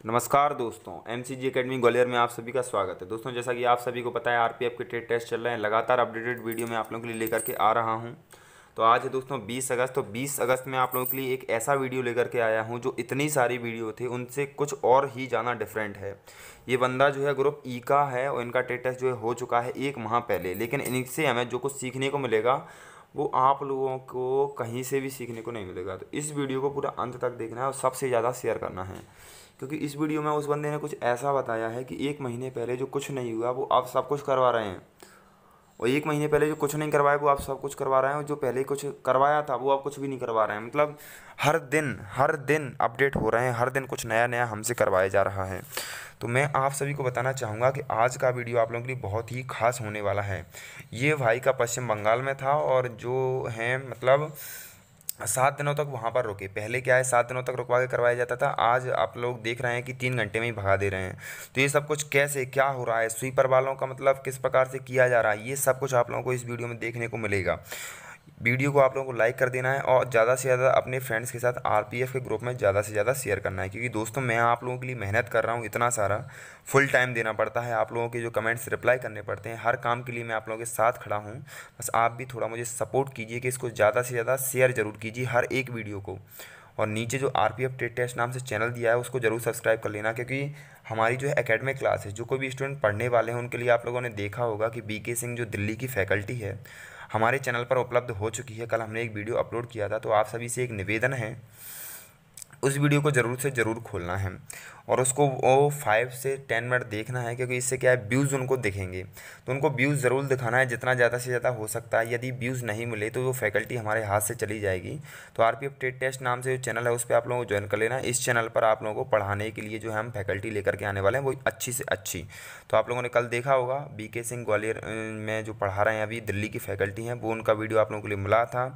नमस्कार दोस्तों M C G academy Gwalior में आप सभी का स्वागत है। दोस्तों, जैसा कि आप सभी को पता है आरपीएफ के ट्रेड टेस्ट चल रहे हैं। लगातार अपडेटेड वीडियो में आप लोगों के लिए लेकर के आ रहा हूँ। तो आज है दोस्तों 20 अगस्त। तो 20 अगस्त में आप लोगों के लिए एक ऐसा वीडियो लेकर के आया हूँ, जो इतनी सारी वीडियो थे, उनसे कुछ और ही ज़्यादा डिफरेंट है। ये बंदा जो है ग्रुप ई का है और इनका ट्रेड टेस्ट जो है हो चुका है एक माह पहले। लेकिन इनसे हमें जो कुछ सीखने को मिलेगा, वो आप लोगों को कहीं से भी सीखने को नहीं मिलेगा। तो इस वीडियो को पूरा अंत तक देखना है और सबसे ज़्यादा शेयर करना है। क्योंकि इस वीडियो में उस बंदे ने कुछ ऐसा बताया है कि एक महीने पहले जो कुछ नहीं हुआ, वो आप सब कुछ करवा रहे हैं। और एक महीने पहले जो कुछ नहीं करवाया, वो आप सब कुछ करवा रहे हैं। और जो पहले कुछ करवाया था, वो आप कुछ भी नहीं करवा रहे हैं। मतलब हर दिन हर दिन अपडेट हो रहे हैं, हर दिन कुछ नया नया हमसे करवाया जा रहा है। तो मैं आप सभी को बताना चाहूँगा कि आज का वीडियो आप लोगों के लिए बहुत ही खास होने वाला है। ये भाई का पश्चिम बंगाल में था और जो है मतलब सात दिनों तक वहाँ पर रुके। पहले क्या है, सात दिनों तक रुकवा के करवाया जाता था। आज आप लोग देख रहे हैं कि तीन घंटे में ही भगा दे रहे हैं। तो ये सब कुछ कैसे, क्या हो रहा है? स्वीपर वालों का मतलब किस प्रकार से किया जा रहा है? ये सब कुछ आप लोगों को इस वीडियो में देखने को मिलेगा। वीडियो को आप लोगों को लाइक कर देना है और ज़्यादा से ज़्यादा अपने फ्रेंड्स के साथ आरपीएफ के ग्रुप में ज़्यादा से ज़्यादा शेयर करना है। क्योंकि दोस्तों, मैं आप लोगों के लिए मेहनत कर रहा हूँ, इतना सारा फुल टाइम देना पड़ता है। आप लोगों के जो कमेंट्स रिप्लाई करने पड़ते हैं, हर काम के लिए मैं आप लोगों के साथ खड़ा हूँ। बस आप भी थोड़ा मुझे सपोर्ट कीजिए कि इसको ज़्यादा से ज़्यादा शेयर ज़रूर कीजिए हर एक वीडियो को। और नीचे जो आर पी एफ़ टेस्ट नाम से चैनल दिया है, उसको ज़रूर सब्सक्राइब कर लेना, क्योंकि हमारी जो है अकेडमिक क्लास है जो कोई भी स्टूडेंट पढ़ने वाले हैं, उनके लिए आप लोगों ने देखा होगा कि बी सिंह जो दिल्ली की फैकल्टी है हमारे चैनल पर उपलब्ध हो चुकी है। कल हमने एक वीडियो अपलोड किया था तो आप सभी से एक निवेदन है, उस वीडियो को ज़रूर से ज़रूर खोलना है। और उसको वो फाइव से टेन मिनट देखना है, क्योंकि इससे क्या है व्यूज़ उनको दिखेंगे। तो उनको व्यूज़ ज़रूर दिखाना है, जितना ज़्यादा से ज़्यादा हो सकता है। यदि व्यूज़ नहीं मिले तो वो फैकल्टी हमारे हाथ से चली जाएगी। तो आर पी एफ़ टेट टेस्ट नाम से जो चैनल है, उस पर आप लोगों को ज्वाइन कर लेना। इस चैनल पर आप लोगों को पढ़ाने के लिए जो है, हम फैकल्टी लेकर के आने वाले हैं, वो अच्छी से अच्छी। तो आप लोगों ने कल देखा होगा बी के सिंह ग्वालियर में जो पढ़ा रहे हैं, अभी दिल्ली की फैकल्टी हैं, वो उनका वीडियो आप लोगों के लिए मिला था।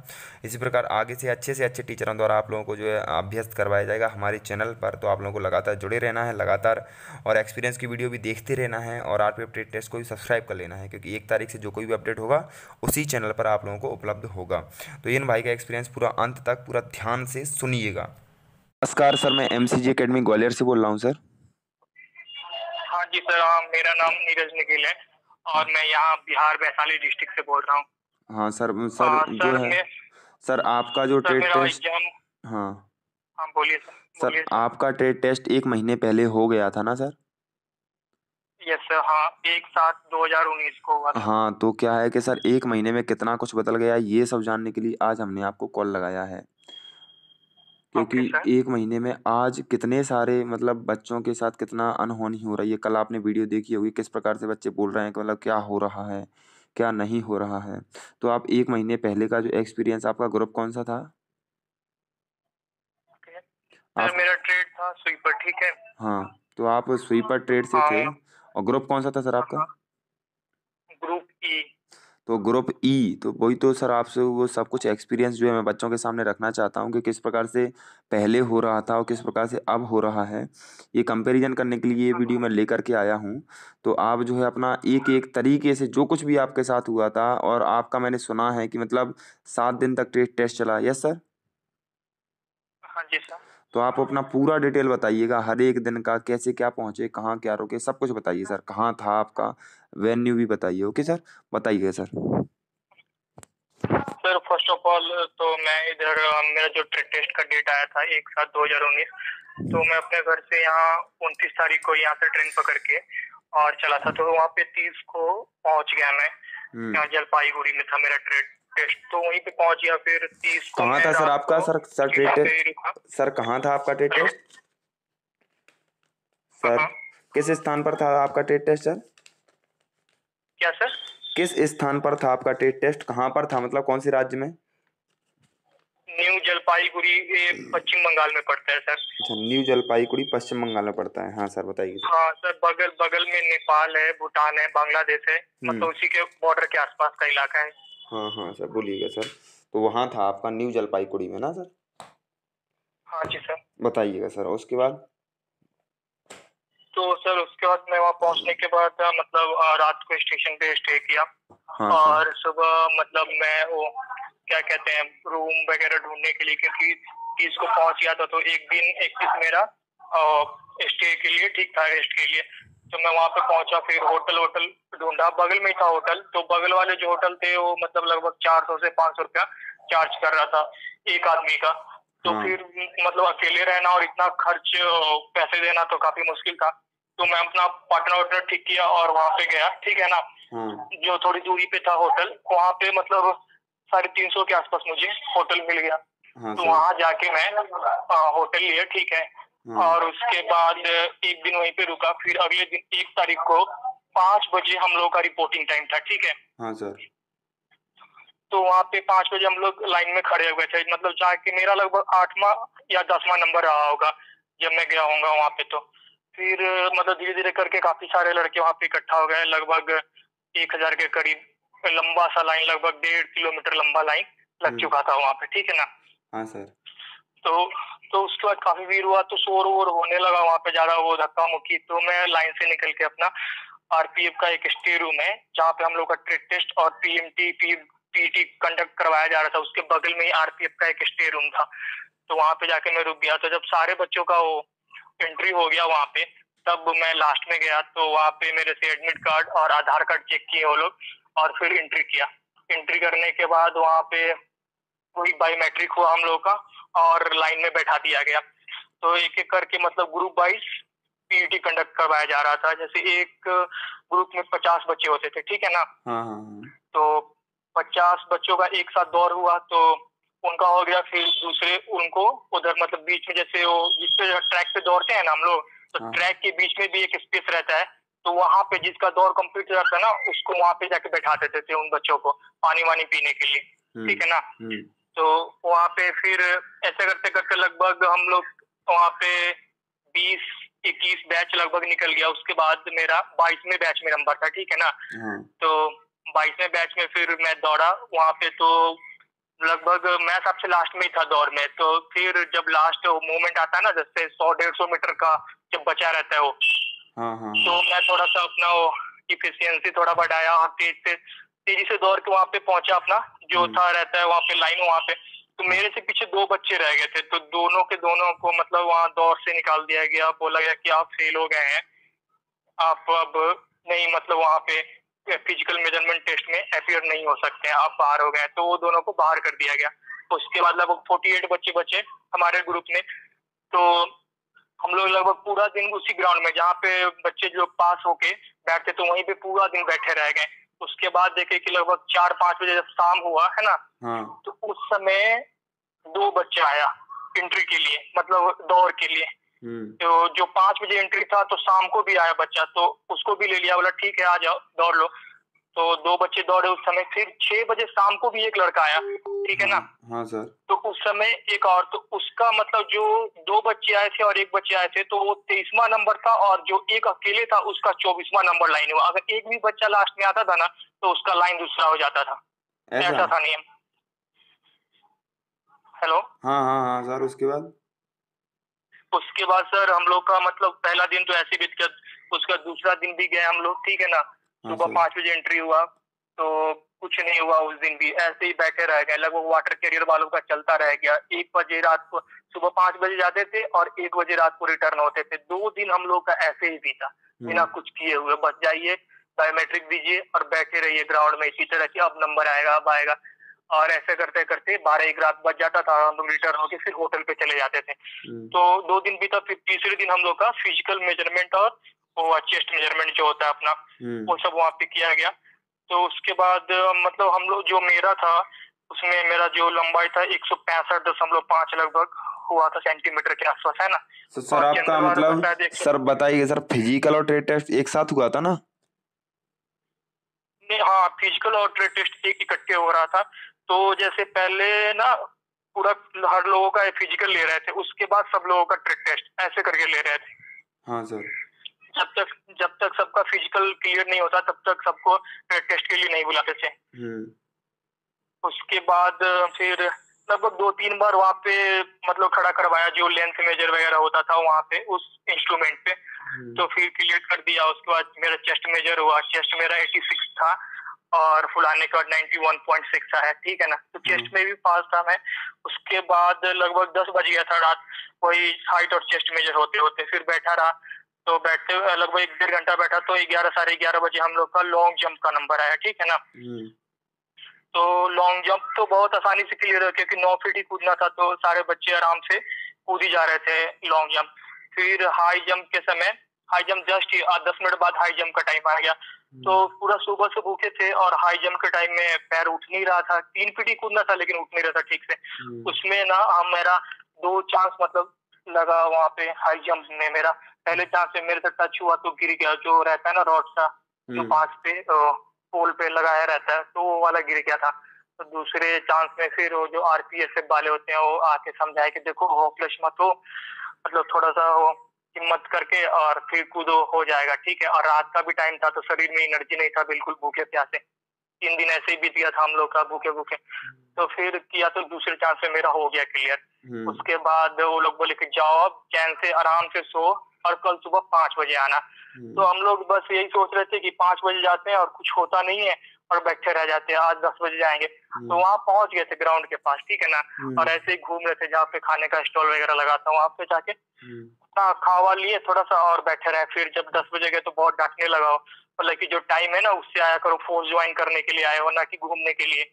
इसी प्रकार आगे से अच्छे से अच्छे टीचरों द्वारा आप लोगों को जो है, अभ्यस्त करवाया जाएगा हमारे चैनल पर तो आप लोगों को लगातार जुड़े रहना है लगातार और एक्सपीरियंस की वीडियो भी देखते रहना है और आर पी अपडेट टेस्ट को भी सब्सक्राइब कर लेना है क्योंकि एक तारीख से जो कोई भी अपडेट होगा उसी चैनल पर आप लोगों को उपलब्ध होगा। तो इन भाई का एक्सपीरियंस पूरा अंत तक पूरा ध्यान से सुनिएगा। नमस्कार सर मैं एम सी अकेडमी ग्वालियर से बोल रहा हूँ सर। हाँ जी सर हाँ मेरा नाम नीरज निखिल है और मैं यहाँ बिहार वैशाली डिस्ट्रिक्ट से बोल रहा हूँ। हाँ सर सर हाँ, जो सर है सर आपका जो ट्रेड टेस्ट हाँ। हाँ बोलिए सर सर बोलिए आपका ट्रेड टेस्ट एक महीने पहले हो गया था ना सर? यस सर हाँ एक सात दो हज़ार उन्नीस को हुआ था। हाँ तो क्या है कि सर एक महीने में कितना कुछ बदल गया ये सब जानने के लिए आज हमने आपको कॉल लगाया है। क्योंकि सर। एक महीने में आज कितने सारे मतलब बच्चों के साथ कितना अनहोनी हो रही है। कल आपने वीडियो देखी होगी किस प्रकार से बच्चे बोल रहे हैं कि मतलब क्या हो रहा है क्या नहीं हो रहा है। तो आप एक महीने पहले का जो एक्सपीरियंस आपका ग्रुप कौन सा था? आप मेरा ट्रेड था स्वीपर ठीक है? हाँ तो आप स्वीपर ट्रेड से थे? हाँ। और ग्रुप कौन सा था सर आपका? ग्रुप ई तो ग्रुप ई तो वही तो सर आपसे वो सब कुछ एक्सपीरियंस जो है मैं बच्चों के सामने रखना चाहता हूँ कि किस प्रकार से पहले हो रहा था और किस प्रकार से अब हो रहा है। ये कंपैरिजन करने के लिए ये वीडियो मैं लेकर के आया हूँ। तो आप जो है अपना एक एक तरीके से जो कुछ भी आपके साथ हुआ था और आपका मैंने सुना है कि मतलब सात दिन तक टेस्ट टेस्ट चला। यस सर हाँ जी सर तो आप अपना पूरा डिटेल बताइएगा हर एक दिन का कैसे क्या पहुँचे कहाँ क्या रुके सब कुछ बताइए सर। कहाँ था आपका? वेन्यू भी बताइए ओके सर? बताइए sir. Sir first of all तो मैं इधर मेरा जो ट्रेड टेस्ट का डेट आया था एक सात दो हज़ार उन्नीस तो मैं अपने घर से यहाँ उनतीस तारीख को यहाँ से ट्रेन पकड़ के और चला था। तो वहाँ पे तीस को पहुँच गया मैं हम्म। यहाँ जलपाईगुड़ी में था मेरा ट्रेड टेस्ट तो वहीं पे पहुँच गया फिर तीस कहाँ था सर आपका? Sir sir trade test sir कहाँ था आपका टेस्ट टेस्ट? सर हाँ। किस स्थान पर था आपका टेस्ट टेस्ट सर? क्या सर? किस स्थान पर था आपका टेस्ट टेस्ट? कहाँ पर था? मतलब कौन से राज्य में? न्यू जलपाईगुड़ी पश्चिम बंगाल में पड़ता है सर। अच्छा न्यू जलपाईगुड़ी पश्चिम बंगाल में पड़ता है। हाँ सर बताइए। हाँ सर बगल बगल में नेपाल है भूटान है बांग्लादेश है। मतलब उसी के बॉर्डर के आसपास का इलाका है। हाँ हाँ सर बोलिएगा सर। तो वहाँ था आपका न्यू जलपाईगुड़ी में ना सर? हाँ जी सर। बताइएगा सर उसके बाद? तो सर उसके बाद मैं वहाँ पहुँचने के बाद मतलब रात को स्टेशन पे स्टे किया। हाँ और सुबह मतलब मैं वो क्या कहते हैं रूम वगैरह ढूँढने के लिए क्योंकि तीस को पहुँच गया था तो एक दिन इक्कीस मेरा स्टे के लिए ठीक था रेस्ट के लिए। तो मैं वहाँ पे पहुँचा फिर होटल वोटल ढूंढा। बगल में था होटल। तो बगल वाले जो होटल थे वो मतलब लगभग चार सौ से पाँच सौ रुपया चार्ज कर रहा था एक आदमी का। तो हाँ। फिर मतलब अकेले रहना और इतना खर्च पैसे देना तो काफ़ी मुश्किल था। तो मैं अपना पार्टनर वार्टनर ठीक किया और वहाँ पे गया। ठीक है ना? हाँ। जो थोड़ी दूरी पे था होटल वहाँ पे मतलब साढ़े तीन सौ के आसपास मुझे होटल मिल गया। हाँ तो वहाँ जाके मैं हाँ, होटल लिया। ठीक हाँ। और उसके बाद एक दिन वहीं पे रुका फिर अगले दिन एक तारीख को पाँच बजे हम लोग का रिपोर्टिंग टाइम था ठीक है? हाँ सर। तो वहाँ पे पाँच बजे हम लोग लाइन में खड़े हुए थे मतलब जाके मेरा लगभग आठवां या दसवां नंबर रहा होगा जब मैं गया होऊँगा वहाँ पे तो। फिर मतलब धीरे धीरे करके काफ़ी सारे लड़के वहाँ पे इकट्ठा हो गए लगभग एक हज़ार के करीब लंबा सा लाइन लगभग डेढ़ किलोमीटर लंबा लाइन लग हम्म। चुका था वहाँ पे ठीक है ना? हाँ सर। तो तो उसके बाद काफ़ी भीड़ हुआ तो शोर वोर होने लगा वहाँ पे ज़्यादा, वो धक्का मुक्की। तो मैं लाइन से निकल के अपना आरपीएफ का एक स्टे रूम है, जहाँ पे हम लोग का ट्रेड टेस्ट और पीएमटी पीटी कंडक्ट करवाया जा रहा था। उसके बगल में ही आरपीएफ का एक स्टे रूम था। तो वहाँ पे जाके मैं रुक गया। तो जब सारे बच्चों का वो एंट्री हो गया वहाँ पे, तब मैं लास्ट में गया। तो वहाँ पे मेरे से एडमिट कार्ड और आधार कार्ड चेक किए वो लोग और फिर एंट्री किया। एंट्री करने के बाद वहाँ पे वही बायोमेट्रिक हुआ हम लोग का। और लाइन में बैठा दिया गया। तो एक एक करके मतलब ग्रुप वाइज पीईटी कंडक्ट करवाया जा रहा था। जैसे एक ग्रुप में पचास बच्चे होते थे ठीक है ना? हाँ हाँ हाँ। तो पचास बच्चों का एक साथ दौड़ हुआ तो उनका हो गया फिर दूसरे उनको उधर मतलब बीच में जैसे वो जिस पे ट्रैक पे दौड़ते हैं ना हम लोग तो हाँ। ट्रैक के बीच में भी एक स्पेस रहता है। तो वहाँ पे जिसका दौड़ कंप्लीट हो जाता है ना उसको वहाँ पे जाके बैठा देते थे उन बच्चों को पानी वानी पीने के लिए हम्म, ठीक है ना? हम्म, तो वहाँ पे फिर ऐसे करते करते लगभग हम लोग वहाँ पे बीस इक्कीस बैच लगभग निकल गया। उसके बाद मेरा बाईसवें बैच में नंबर था ठीक है ना? हाँ। तो बाईसवें बैच में फिर मैं दौड़ा। वहाँ पे तो लगभग मैं सबसे लास्ट में ही था दौड़ में। तो फिर जब लास्ट मोमेंट आता है ना जैसे सौ डेढ़ सौ मीटर का जब बचा रहता है वो हाँ हाँ तो मैं थोड़ा सा अपना वो इफिशियंसी थोड़ा बढ़ाया और तेज से तेज़ी से दौड़ के वहाँ पे पहुँचा अपना जो हम्म। था रहता है वहाँ पे लाइन वहाँ पे। तो मेरे से पीछे दो बच्चे रह गए थे। तो दोनों के दोनों को मतलब वहाँ दौड़ से निकाल दिया गया। बोला गया कि आप फेल हो गए हैं। आप अब नहीं मतलब वहाँ पे फ़िज़िकल मेज़रमेंट टेस्ट में अपियर नहीं हो सकते हैं। आप बाहर हो गए। तो वो दोनों को बाहर कर दिया गया। उसके बाद लगभग फोर्टी एट बच्चे बचे हमारे ग्रुप में। तो हम लोग लगभग पूरा दिन उसी ग्राउंड में जहाँ पे बच्चे जो पास होके बैठते तो वहीं पे पूरा दिन बैठे रह गए। उसके बाद देखे कि लगभग चार पाँच बजे जब शाम हुआ है ना? हाँ। तो उस समय दो बच्चे आया एंट्री के लिए मतलब दौड़ के लिए। हम्म। तो जो पाँच बजे एंट्री था तो शाम को भी आया बच्चा तो उसको भी ले लिया बोला ठीक है आ जाओ दौड़ लो। तो दो बच्चे दौड़े उस समय। फिर छह बजे शाम को भी एक लड़का आया ठीक है ना? हाँ सर। तो उस समय एक और तो उसका मतलब जो दो बच्चे आए थे और एक बच्चे आए थे तो वो तेईसवा नंबर था और जो एक अकेले था उसका चौबीसवा नंबर लाइन हुआ। अगर एक भी बच्चा लास्ट में आता था ना तो उसका लाइन दूसरा हो जाता था। ऐसा? था नियम। हेलो हाँ हाँ हाँ सर उसके बाद? उसके बाद सर हम लोग का मतलब पहला दिन तो ऐसे बीत गया उसका दूसरा दिन भी गए हम लोग ठीक है ना? हाँ सुबह सर। पाँच बजे एंट्री हुआ तो कुछ नहीं हुआ उस दिन भी। ऐसे ही बैठे रह गए। लगभग वाटर कैरियर वालों का चलता रह गया। एक बजे रात को सुबह पाँच बजे जाते थे और एक बजे रात को रिटर्न होते थे। दो दिन हम लोग का ऐसे ही बीता। बिना हम्म, कुछ किए हुए। बस जाइए बायोमेट्रिक दीजिए और बैठे रहिए ग्राउंड में। इसी तरह की अब नंबर आएगा अब आएगा। और ऐसे करते करते बारह एक रात बज जाता था। हम लोग रिटर्न होके फिर होटल पे चले जाते थे। हम्म, तो दो दिन बीता फिर तीसरे दिन हम लोग का फ़िज़िकल मेज़रमेंट और वो चेस्ट मेज़रमेंट जो होता है अपना हम्म, वो सब वहाँ पे किया गया। तो उसके बाद मतलब हम लोग जो मेरा था उसमें मेरा जो लंबाई था एक सौ पैंसठ दशमलव पाँच लगभग हुआ था सेंटीमीटर के आसपास है ना? तो सर आपका मतलब सर बताइए सर फ़िज़िकल और ट्रेड टेस्ट एक साथ हुआ था ना? नहीं हाँ फ़िज़िकल और ट्रेड टेस्ट एक इकट्ठे हो रहा था। तो जैसे पहले ना पूरा हर लोगों का फ़िज़िकल ले रहे थे उसके बाद सब लोगों का ट्रेड टेस्ट ऐसे करके ले रहे थे। हाँ सर। जब तक जब तक सबका फ़िज़िकल क्लियर नहीं होता तब तक सबको टेस्ट के लिए नहीं बुलाते थे। हम्म। उसके बाद फिर लगभग दो तीन बार वहाँ पे मतलब खड़ा करवाया जो लेंथ मेजर वगैरह होता था वहाँ पे उस इंस्ट्रूमेंट पे। हम्म, तो फिर क्लियर कर दिया उसके बाद मेरा चेस्ट मेजर हुआ। चेस्ट मेरा 86 था और फुलाने के बाद नाइन्टी वन पॉइंट सिक्स आया ठीक है ना? तो चेस्ट हम्म। में भी पास था मैं। उसके बाद लगभग दस बज गया था रात वही हाइट और चेस्ट मेजर होते होते फिर बैठा रहा। तो बैठते हुए लगभग एक डेढ़ घंटा बैठा तो ग्यारह साढ़े ग्यारह बजे हम लोग का लॉन्ग जंप का नंबर आया ठीक है ना? हम्म, तो लॉन्ग जंप तो बहुत आसानी से क्लियर है क्योंकि नौ फीट ही कूदना था तो सारे बच्चे आराम से कूद ही जा रहे थे लॉन्ग जंप फिर हाई जंप के समय हाई जंप जस्ट ही दस मिनट बाद हाई जंप का टाइम आ गया। तो पूरा सुबह से भूखे थे और हाई जंप के टाइम में पैर उठ नहीं रहा था। तीन फीट ही कूदना था लेकिन उठ नहीं रहा था ठीक से। हम्म, उसमें ना हम मेरा दो चांस मतलब लगा वहाँ पे हाई जंप में मेरा। पहले चांस में मेरे से टच हुआ तो गिर गया जो रहता है ना रॉड सा जो हम्म, पास पे पोल पे लगाया रहता है तो वो वाला गिर गया था। तो दूसरे चांस में फिर वो जो आरपीएसएफ वाले होते हैं वो आके समझाए कि देखो होपलेस मत हो। मतलब थोड़ा सा वो हिम्मत करके और फिर कूदो हो जाएगा ठीक है। और रात का भी टाइम था तो शरीर में एनर्जी नहीं था बिल्कुल भूखे प्यासे। तीन दिन ऐसे ही बीत गया था हम लोग का भूखे भूखे तो फिर किया तो दूसरे चांस में मेरा हो गया क्लियर हम्म, उसके बाद वो लोग बोले कि जाओ अब चैन से आराम से सो। और कल सुबह पाँच बजे आना। हम्म, तो हम लोग बस यही सोच रहे थे कि पाँच बजे जाते हैं और कुछ होता नहीं है और बैठे रह जाते हैं। आज दस बजे जाएँगे। हम्म, तो वहाँ पहुँच गए थे ग्राउंड के पास ठीक है ना? हम्म, और ऐसे ही घूम रहे थे जहाँ पे खाने का स्टॉल वगैरह लगा था वहाँ पे जाके। खावा लिए थोड़ा सा और बैठे रहे। फिर जब दस बजे गए तो बहुत डांटने लगा हो। मतलब कि जो टाइम है ना उससे आया करो फोर्स ज्वाइन करने के लिए आए हो ना कि घूमने के लिए।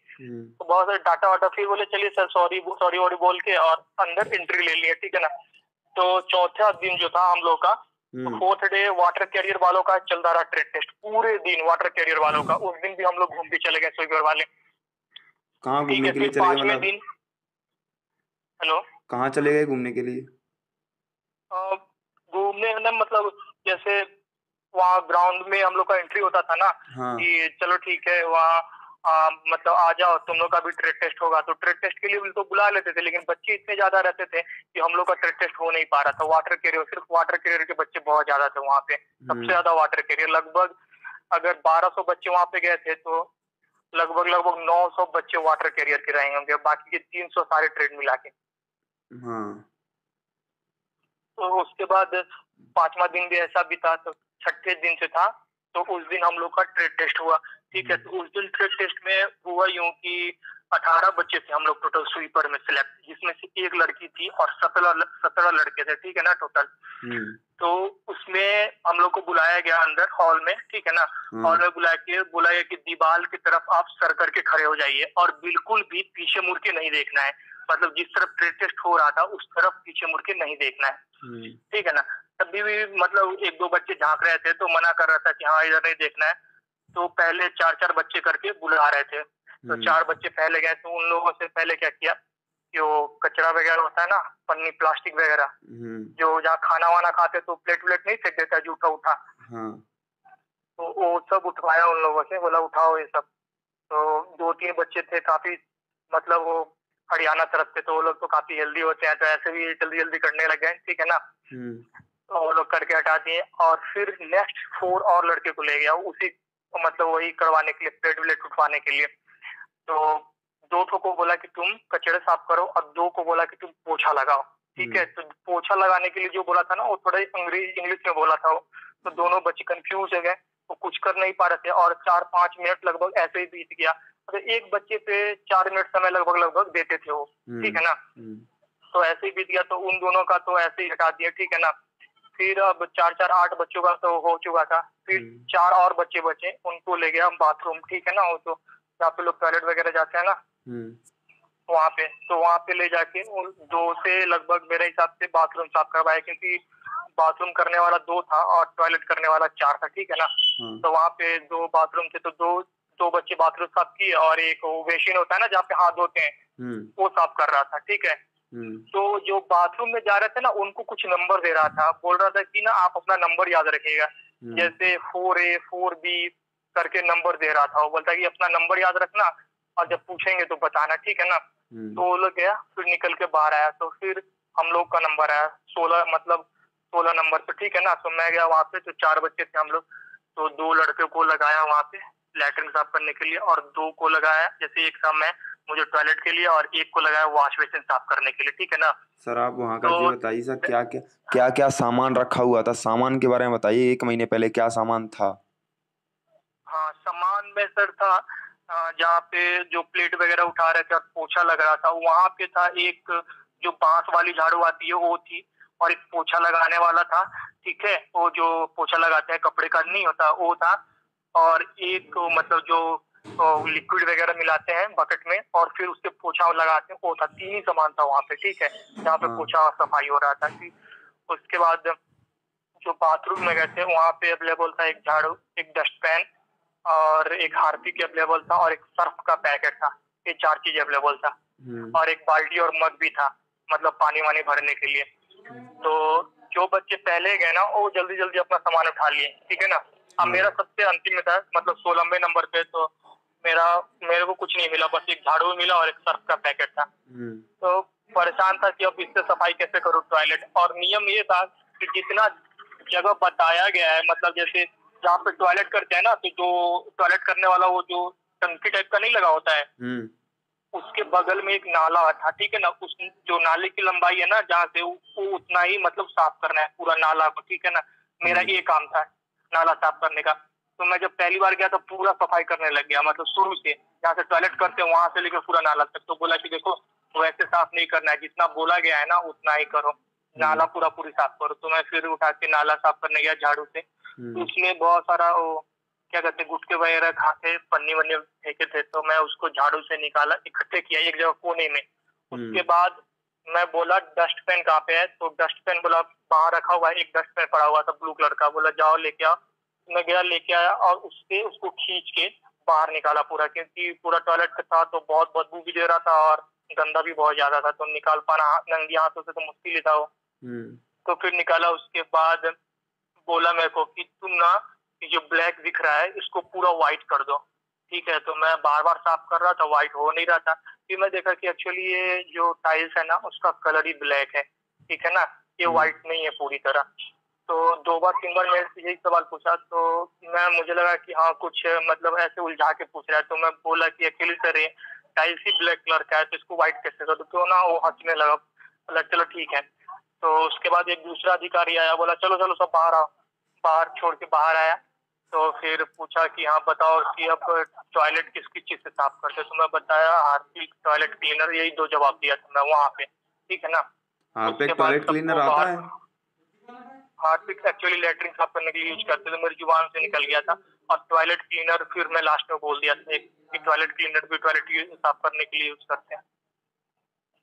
तो बहुत सारे डाटा वाटा फिर बोले चलिए सर सॉरी सॉरी वॉरी बोल के और अंदर एंट्री ले लिए ठीक है ना? तो चौथा दिन जो था हम लोग का फोर्थ डे वाटर कैरियर वालों का चलता रहा ट्रेड टेस्ट पूरे दिन वाटर कैरियर वालों का। उस दिन भी हम लोग घूम के चले गए स्विगर वाले। कहाँ ठीक घूमने है के लिए फिर चले गए पाँचवें मतलब? दिन हेलो? कहाँ चले गए घूमने के लिए? घूमने ना मतलब जैसे वहाँ ग्राउंड में हम लोग का एंट्री होता था ना हाँ। कि चलो ठीक है वहाँ आ, मतलब आ जाओ तुम लोग का भी ट्रेड टेस्ट होगा। तो ट्रेड टेस्ट के लिए भी तो बुला लेते थे लेकिन बच्चे इतने ज़्यादा रहते थे कि हम लोग का ट्रेड टेस्ट हो नहीं पा रहा था। वाटर कैरियर सिर्फ़ वाटर कैरियर के बच्चे बहुत ज़्यादा थे वहाँ पे। सबसे हम्म, ज़्यादा वाटर कैरियर लगभग अगर 1200 बच्चे वहाँ पे गए थे तो लगभग लगभग 900 बच्चे वाटर कैरियर के रहे होंगे बाकी के 300 सारे ट्रेड मिला के। हाँ। तो उसके बाद पांचवा दिन भी ऐसा भी था तो छठे दिन से था। तो उस दिन हम लोग का ट्रेड टेस्ट हुआ। ठीक है तो उस दिन ट्रेड टेस्ट में हुआ यूँ कि अठारह बच्चे थे हम लोग टोटल स्वीपर में सिलेक्ट जिसमें से एक लड़की थी और सत्रह सत्रह लड़के थे ठीक है ना टोटल हम्म, तो उसमें हम लोग को बुलाया गया अंदर हॉल में ठीक है ना हॉल में बुला के बुलाया कि दीवार की तरफ़ आप सर करके खड़े हो जाइए और बिल्कुल भी पीछे मुड़ के नहीं देखना है। मतलब जिस तरफ़ ट्रेड टेस्ट हो रहा था उस तरफ़ पीछे मुड़ के नहीं देखना है। हम्म, ठीक है ना? तभी भी मतलब एक दो बच्चे झाँक रहे थे तो मना कर रहा था कि हाँ इधर नहीं देखना है। तो पहले चार चार बच्चे करके बुला रहे थे। तो हम्म, चार बच्चे पहले गए तो उन लोगों से पहले क्या किया कि वो कचरा वगैरह होता है ना पन्नी प्लास्टिक वगैरह हम्म, जो जहाँ खाना वाना खाते तो प्लेट व्लेट नहीं फेंक देता जूठा उठा हाँ। तो वो सब उठवाया उन लोगों से बोला उठाओ ये सब। तो दो तीन बच्चे थे काफ़ी मतलब वो हरियाणा तरफ़ से तो वो लोग तो काफ़ी हेल्दी होते हैं तो ऐसे भी जल्दी जल्दी करने लग गए ठीक है ना? हम्म, तो वो लोग करके हटा दिए और फिर नेक्स्ट फोर और लड़के को ले गया उसी मतलब वही करवाने के लिए प्लेट व्लेट उठवाने के लिए। तो दो ठो को बोला कि तुम कचड़े साफ़ करो और दो को बोला कि तुम पोछा लगाओ ठीक है? तो पोछा लगाने के लिए जो बोला था ना वो थोड़ा अंग्रेज़ी इंग्लिश में बोला था वो। तो दोनों बच्चे कंफ्यूज हो गए वो कुछ कर नहीं पा रहे थे और चार पाँच मिनट लगभग ऐसे ही बीत गया। तो एक बच्चे पे चार मिनट समय लगभग लगभग देते थे वो ठीक है ना? हम्म, तो ऐसे ही बीत गया तो उन दोनों का तो ऐसे ही हटा दिया ठीक है ना? फिर अब चार चार आठ बच्चों का तो हो चुका था। फिर हम्म। चार और बच्चे बचे उनको ले गया हम बाथरूम ठीक है ना? वो तो जहाँ पे लोग टॉयलेट वगैरह जाते हैं ना? हम्म, वहाँ पे तो वहाँ पे ले जाके उन दो से लगभग मेरे हिसाब से बाथरूम साफ़ करवाया क्योंकि बाथरूम करने वाला दो था और टॉयलेट करने वाला चार था ठीक है ना? हाँ। तो वहाँ पे दो बाथरूम थे तो दो दो बच्चे बाथरूम साफ़ किए और एक वो बेसिन होता है ना जहाँ पे हाथ धोते हैं हम्म, वो साफ़ कर रहा था ठीक है? हम्म, तो जो बाथरूम में जा रहे थे ना उनको कुछ नंबर दे रहा था बोल रहा था कि ना आप अपना नंबर याद रखिएगा। हम्म, जैसे फोर ए फोर बी करके नंबर दे रहा था वो बोलता कि अपना नंबर याद रखना और जब पूछेंगे तो बताना ठीक है ना? तो वो लोग गया फिर निकल के बाहर आया तो फिर हम लोग का नंबर आया सोलह मतलब सोलह नंबर पे ठीक है ना तो मैं गया वहाँ पे तो चार बच्चे थे हम लोग तो दो लड़के को लगाया वहाँ पे लैट्रिन साफ़ करने के लिए और दो को लगाया जैसे एक था मैं मुझे टॉयलेट के लिए और एक को लगाया वॉश बेसिन साफ़ करने के लिए ठीक है ना? सर आप वहाँ का तो- जी बताइए सर क्या क्या क्या क्या सामान रखा हुआ था? सामान के बारे में बताइए एक महीने पहले क्या सामान था? हाँ सामान में सर था जहाँ पे जो प्लेट वगैरह उठा रहे थे और पोछा लग रहा था वहाँ पे था एक जो बाँस वाली झाड़ू आती है वो थी और एक पोछा लगाने वाला था ठीक है? वो जो पोछा लगाते हैं कपड़े का नहीं होता वो था और एक मतलब जो लिक्विड वगैरह मिलाते हैं बकेट में और फिर उसके पोछा लगाते हैं। वो था तीन ही सामान था वहाँ पे ठीक है? जहाँ पे हाँ। पोछा सफ़ाई हो रहा था उसके बाद जो बाथरूम में गए थे वहाँ पे अवेलेबल था एक झाड़ू एक डस्टपैन और एक हार्पिक अवेलेबल था और एक सर्फ का पैकेट था। ये चार चीज़ अवेलेबल था। हम्म। और एक बाल्टी और मग भी था मतलब पानी वानी भरने के लिए। तो जो बच्चे पहले गए ना वो जल्दी जल्दी अपना सामान उठा लिए ठीक है ना? अब हम्म। मेरा सबसे अंतिम में था मतलब सोलहवें नंबर पे तो मेरा मेरे को कुछ नहीं मिला बस एक झाड़ू मिला और एक सर्फ का पैकेट था हम्म। तो परेशान था कि अब इससे सफ़ाई कैसे करूँ टॉयलेट और नियम ये था कि जितना जगह बताया गया है मतलब जैसे जहाँ पे टॉयलेट करते हैं ना तो जो टॉयलेट करने वाला वो जो टंकी टाइप का नहीं लगा होता है हम्म। उसके बगल में एक नाला था ठीक है ना उस जो नाले की लंबाई है ना जहाँ से वो उतना ही मतलब साफ़ करना है पूरा नाला को ठीक है ना मेरा हम्म। ये काम था नाला साफ़ करने का। तो मैं जब पहली बार गया तो पूरा सफ़ाई करने लग गया मतलब शुरू से। जहाँ से टॉयलेट करते हैं वहाँ से लेकर पूरा नाला तक। तो बोला कि देखो वैसे साफ़ नहीं करना है। जितना बोला गया है ना उतना ही करो। नाला पूरा पूरी साफ़ करो। तो मैं फिर उठा के नाला साफ़ करने गया झाड़ू से। तो उसमें बहुत सारा वो क्या कहते हैं गुटके वगैरह खाते पन्नी वन्नी फेंके थे। तो मैं उसको झाड़ू से निकाला इकट्ठे किया एक जगह कोने में। उसके हम्म। बाद मैं बोला डस्ट पेन कहाँ पे है? तो डस्ट पेन बोला बाहर रखा हुआ है एक डस्ट पेन पड़ा हुआ था ब्लू कलर का। बोला जाओ लेके आओ। मैं गया लेके आया और उससे उसको खींच के बाहर निकाला पूरा क्योंकि पूरा टॉयलेट था तो बहुत बदबू भी दे रहा था और गंदा भी बहुत ज़्यादा था। तो निकाल पाना नंगी हाथों से तो मुश्किल ही था वो। हम्म। तो फिर निकाला उसके बाद बोला मेरे को कि तुम ना जो ब्लैक दिख रहा है इसको पूरा व्हाइट कर दो। ठीक है तो मैं बार बार साफ़ कर रहा था व्हाइट हो नहीं रहा था फिर मैं देखा कि एक्चुअली ये जो टाइल्स है ना उसका कलर ही ब्लैक है ठीक है ना? ये व्हाइट हम्म। नहीं है पूरी तरह। तो दो बार तीन बार मेरे से यही सवाल पूछा तो मैं मुझे लगा कि हाँ कुछ मतलब ऐसे उलझा के पूछ रहा है तो मैं बोला कि अकेले सर ये टाइल्स ही ब्लैक कलर का है तो इसको व्हाइट कैसे कर? दो तो ना वो हंसने लगा? बोला चलो ठीक है। तो उसके बाद एक दूसरा अधिकारी आया बोला चलो चलो सब बाहर आओ। बाहर छोड़ के बाहर आया। तो फिर पूछा कि हाँ बताओ कि अब टॉयलेट किस किस चीज़ से साफ़ करते तो मैं बताया हार्पिक टॉयलेट क्लीनर यही दो जवाब दिया था मैं वहाँ पे। ठीक है ना? हार्पिक टॉयलेट क्लीनर आता है? हार्पिक एक्चुअली लेटरिन साफ़ करने के लिए यूज़ करते थे मेरी ज़ुबान से निकल गया था। और टॉयलेट क्लीनर फिर मैं लास्ट में बोल दिया था कि टॉयलेट क्लीनर भी टॉयलेट साफ़ करने के लिए यूज़ करते हैं।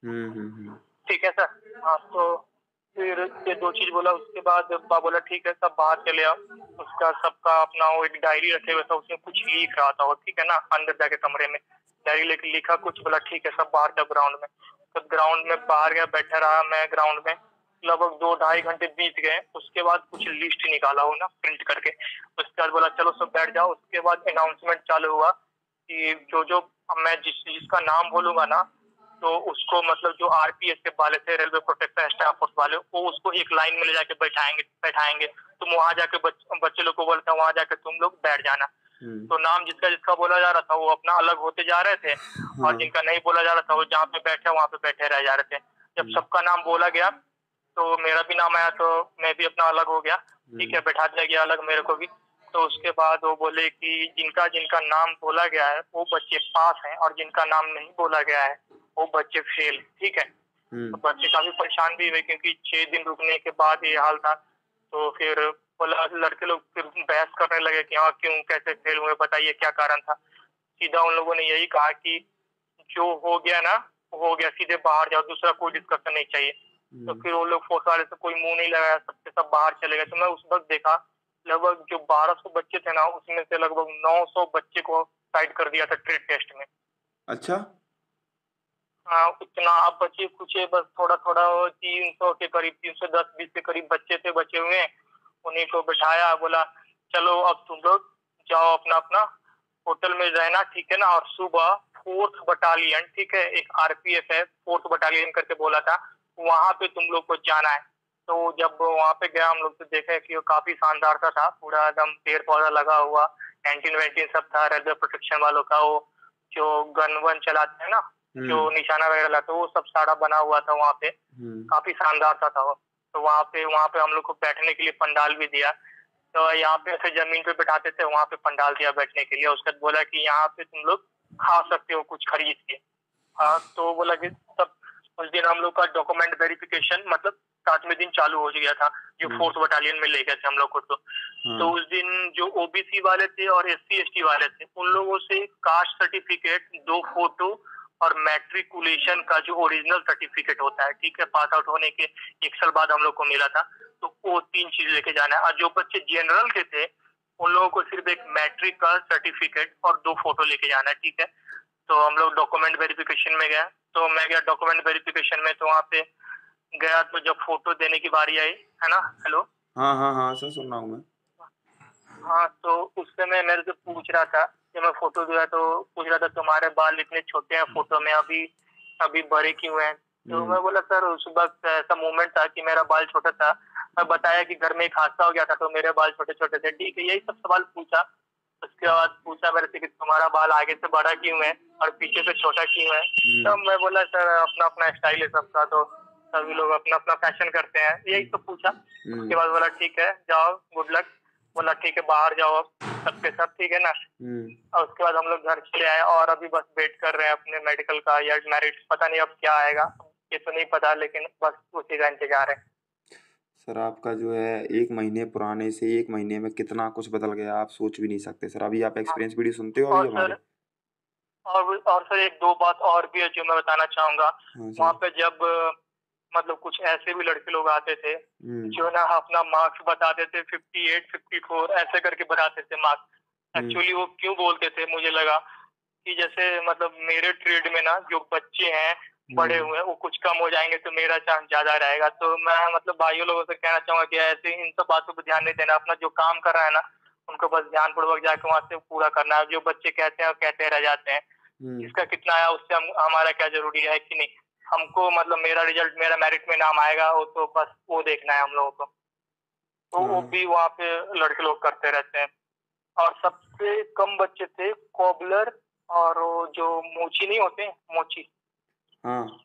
हम्म, हम्म, हम्म। ठीक है सर? हाँ तो फिर ये दो चीज़ बोला, उसके बाद बा बोला, ठीक है, सब बाहर चले आओ। उसका सबका अपना वो एक डायरी रखे हुए था, उसमें कुछ लिख रहा था वो, ठीक है ना, अंदर जाके कमरे में। डायरी लेके लिखा कुछ, बोला, ठीक है, सब बाहर जाओ ग्राउंड में। तो ग्राउंड में बाहर गया, बैठा रहा मैं ग्राउंड में। लगभग दो, ढाई घंटे बीत गए। उसके बाद कुछ लिस्ट निकाला हो ना प्रिंट करके। उसके बाद बोला, चलो, सब बैठ जाओ। उसके बाद अनाउंसमेंट चालू हुआ कि जो जो मैं जिस, जिसका नाम बोलूँगा ना तो उसको मतलब जो आरपीएस के वाले थे रेलवे प्रोटेक्शन स्टाफ फोर्स वाले वो उसको एक लाइन में ले जाके बैठाएँगे बैठाएँगे तुम वहाँ जाके बच, बच्चे लोग को बोलते हैं वहाँ जाके तुम लोग बैठ जाना हम्म। तो नाम जिसका जिसका बोला जा रहा था वो अपना अलग होते जा रहे थे और हाँ। जिनका नहीं बोला जा रहा था वो जहाँ पे बैठे वहाँ पे बैठे रह जा रहे थे जब हम्म। सबका नाम बोला गया तो मेरा भी नाम आया तो मैं भी अपना अलग हो गया ठीक है हम्म। बैठा दिया गया अलग मेरे को भी तो उसके बाद वो बोले कि जिनका जिनका नाम बोला गया है वो बच्चे पास हैं और जिनका नाम नहीं बोला गया है वो बच्चे फेल ठीक है? हम्म। तो बच्चे काफ़ी परेशान भी हुए क्योंकि छह दिन रुकने के बाद ये हाल था। तो फिर बोला लड़के लोग फिर बहस करने लगे कि हाँ क्यों कैसे फेल हुए बताइए क्या कारण था? सीधा उन लोगों ने यही कहा कि जो हो गया ना हो गया सीधे बाहर जाओ दूसरा कोई डिस्कशन नहीं चाहिए। तो हम्म। फिर वो लोग फोर्स वाले से कोई मुँह नहीं लगाया सबसे सब बाहर चले गए। तो मैं उस वक्त देखा लगभग जो बारह सौ बच्चे थे ना उसमें से लगभग नौ सौ बच्चे को साइड कर दिया था ट्रेड टेस्ट में। अच्छा। हाँ उतना आप बचे कुछ बस थोड़ा थोड़ा तीन सौ के करीब तीन सौ दस बीस के करीब बच्चे थे बचे हुए उन्हीं को बैठाया बोला चलो अब तुम लोग जाओ अपना अपना होटल में रहना ठीक है ना? और सुबह फोर्थ बटालियन ठीक है एक आरपीएफ है फोर्थ बटालियन करके बोला था वहाँ पे तुम लोग को जाना है। तो जब वहाँ पे गया हम लोग तो देखे कि वो काफ़ी शानदार सा था पूरा एकदम पेड़ पौधा लगा हुआ एंटीन वेंटीन सब था रेलवे प्रोटेक्शन वालों का वो जो गन वन चलाते हैं ना हम्म। जो निशाना वगैरह लाते वो सब सारा बना हुआ था वहाँ पे। हम्म। काफ़ी शानदार सा था वो। तो वहाँ पे वहाँ पे हम लोग को बैठने के लिए पंडाल भी दिया। तो यहाँ पे ऐसे ज़मीन पे बैठाते थे वहाँ पे पंडाल दिया बैठने के लिए। उसके बाद बोला कि यहाँ पे तुम लोग खा सकते हो कुछ खरीद के। हाँ तो बोला कि तब उस दिन हम लोग का डॉक्यूमेंट वेरिफिकेशन मतलब सातवें दिन चालू हो गया था जो हम्म। फोर्थ बटालियन में ले गए थे हम लोग को। तो हाँ तो उस दिन जो ओबीसी वाले थे और एस सी वाले थे उन लोगों से कास्ट सर्टिफिकेट दो फ़ोटो और मैट्रिकुलेशन का जो ओरिजिनल सर्टिफिकेट होता है ठीक है पास आउट होने के एक साल बाद हम लोग को मिला था। तो वो तीन चीज़ लेके जाना है। और जो बच्चे जनरल के थे उन लोगों को सिर्फ़ एक मैट्रिक का सर्टिफिकेट और दो फ़ोटो लेके जाना है ठीक है। तो हम लोग डॉक्यूमेंट वेरिफिकेशन में गए। तो मैं गया डॉक्यूमेंट वेरिफिकेशन में तो वहाँ पे गया तो जब फ़ोटो देने की बारी आई है ना? हेलो हाँ हाँ हाँ सर सुन रहा हूँ मैं। हाँ तो उस समय मेरे से पूछ रहा था कि मैं फ़ोटो दिया तो पूछ रहा था तुम्हारे बाल इतने छोटे हैं फ़ोटो में अभी अभी बड़े क्यों हैं? तो हम्म। मैं बोला सर उस वक्त ऐसा मोमेंट था कि मेरा बाल छोटा था। मैं बताया कि घर में एक हादसा हो गया था तो मेरे बाल छोटे छोटे थे। ठीक है यही सब सवाल पूछा। उसके बाद पूछा मेरे से कि तुम्हारा बाल आगे से बड़ा क्यों है और पीछे से छोटा क्यों है। तो मैं बोला सर अपना अपना स्टाइल है सबका तो सभी लोग अपना अपना फ़ैशन करते हैं। यही सब पूछा। हम्म, उसके बाद बोला ठीक है जाओ गुड लक बोला ठीक है बाहर जाओ अब सबके सब ठीक है ना? हम्म, और उसके बाद हम लोग घर चले आए और अभी बस वेट कर रहे हैं अपने मेडिकल का या मेरिट पता नहीं अब क्या आएगा। ये तो नहीं पता लेकिन बस उसी का इंतज़ार है। सर आपका जो है एक महीने पुराने से एक महीने में कितना कुछ बदल गया आप सोच भी नहीं सकते। सर अभी आप एक्सपीरियंस वीडियो सुनते हो और सर और और सर एक दो बात और भी है जो मैं बताना चाहूँगा। हाँ वहाँ पे जब मतलब कुछ ऐसे भी लड़के लोग आते थे हम्म, जो ना अपना मार्क्स बताते थे 58, 54 ऐसे करके बताते थे मार्क्स हम्म। एक्चुअली वो क्यों बोलते थे मुझे लगा कि जैसे मतलब मेरे ट्रेड में ना जो बच्चे हैं बड़े हम्म, हुए हैं वो कुछ कम हो जाएँगे तो मेरा चांस ज़्यादा रहेगा। तो मैं मतलब भाइयों लोगों से कहना चाहूँगा कि ऐसे इन सब बातों पर ध्यान नहीं देना। अपना जो काम कर रहा है ना उनको बस ध्यान पूर्वक जाके वहाँ से पूरा करना है। जो बच्चे कहते हैं वो कहते रह जाते हैं इसका कितना आया उससे हम हमारा क्या ज़रूरी है कि नहीं? हमको मतलब मेरा रिज़ल्ट मेरा मेरिट में नाम आएगा वो तो बस वो देखना है हम लोगों को। तो वो हाँ। भी वहाँ पे लड़के लोग करते रहते हैं। और सबसे कम बच्चे थे कॉबलर और जो मोची नहीं होते मोची। हाँ।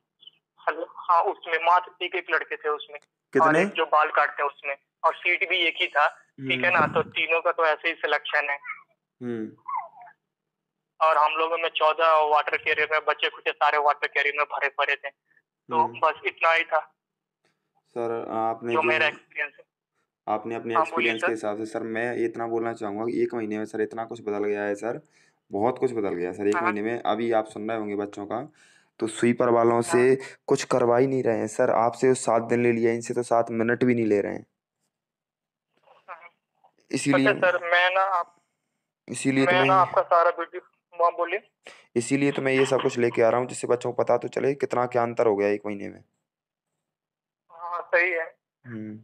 हाँ उसमें मात्र एक एक लड़के थे उसमें। कितने? जो बाल काटते हैं उसमें। और सीट भी एक ही था ठीक है ना? तो तीनों का तो ऐसे ही सिलेक्शन है। हम्म। और हम लोगों में चौदह वाटर कैरियर में बच्चे कुछ सारे वाटर कैरियर में भरे पड़े थे। तो हम्म। बस इतना ही था। सर आपने जो जो मेरा एक्सपीरियंस है। आपने अपने हाँ, एक्सपीरियंस के हिसाब से सर मैं इतना बोलना चाहूँगा एक महीने में सर इतना कुछ बदल गया है सर। बहुत कुछ बदल गया सर एक हाँ। महीने में। अभी आप सुन रहे होंगे बच्चों का तो स्वीपर वालों से कुछ करवा ही नहीं रहे हैं सर। आपसे सात दिन ले लिया इनसे तो सात मिनट भी नहीं ले रहे हैं। इसीलिए सर मैं ना आप इसीलिए तो मैं ना आपका सारा वीडियो बोलिए इसीलिए तो मैं ये सब कुछ लेके आ रहा हूँ जिससे बच्चों को पता तो चले कितना क्या अंतर हो गया एक महीने में। हाँ सही है। हम्म।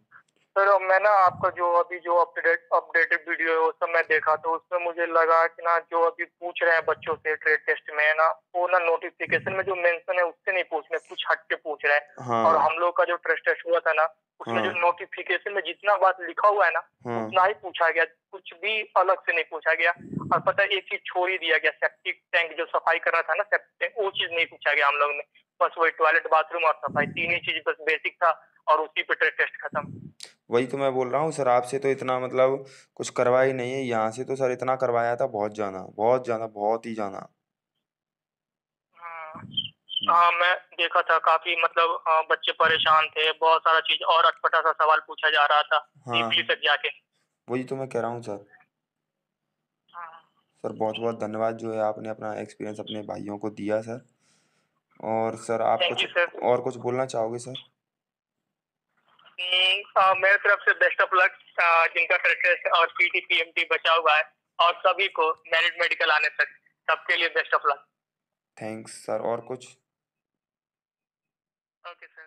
सर अब मैं ना आपका जो अभी जो अपडेट अपडेटेड वीडियो है वो सब मैं देखा तो उसमें मुझे लगा कि ना जो अभी पूछ रहे हैं बच्चों से ट्रेड टेस्ट में ना वो ना नोटिफिकेशन में जो मेंशन है उससे नहीं पूछ रहे कुछ हट के पूछ रहे हैं हाँ। और हाँ हम लोग का जो ट्रेड टेस्ट हुआ था ना उसमें हाँ। जो हाँ। नोटिफिकेशन में जितना बात लिखा हुआ है ना हाँ उतना ही पूछा गया कुछ भी अलग से नहीं पूछा गया और पता है एक चीज़ छोड़ ही दिया गया सेप्टिक टैंक जो सफ़ाई करना था ना सेप्टिक टैंक वो चीज़ नहीं पूछा गया हम लोग ने बस वही टॉयलेट बाथरूम और सफ़ाई तीन ही चीज़ बस बेसिक था और उसी पे ट्रेड टेस्ट खत्म वही तो मैं बोल रहा हूँ सर आपसे तो इतना मतलब कुछ करवा ही नहीं है यहाँ से तो सर इतना करवाया था बहुत जाना बहुत जाना बहुत ही जाना हाँ हाँ, मैं देखा था काफ़ी मतलब हाँ, बच्चे परेशान थे बहुत सारा चीज़ और अटपटा सा सवाल पूछा जा रहा था हाँ। तक जाके। वही तो मैं कह रहा हूँ सर। हाँ। सर बहुत बहुत धन्यवाद जो है आपने अपना एक्सपीरियंस अपने भाइयों को दिया सर। और सर आप कुछ. और कुछ बोलना चाहोगे सर? हम्म, हाँ, मेरे तरफ़ से बेस्ट ऑफ़ लक जिनका टेस्ट और पीटी पीएमटी बचा हुआ है और सभी को मेरिट मेडिकल आने तक सबके लिए best of luck thanks sir और कुछ? Okay okay, sir